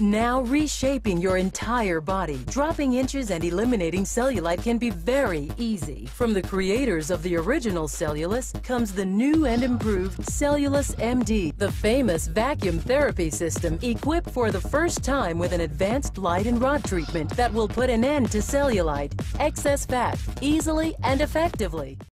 Now reshaping your entire body, dropping inches and eliminating cellulite can be very easy. From the creators of the original Cellulesse comes the new and improved Cellulesse MD, the famous vacuum therapy system equipped for the first time with an advanced light and rod treatment that will put an end to cellulite, excess fat, easily and effectively.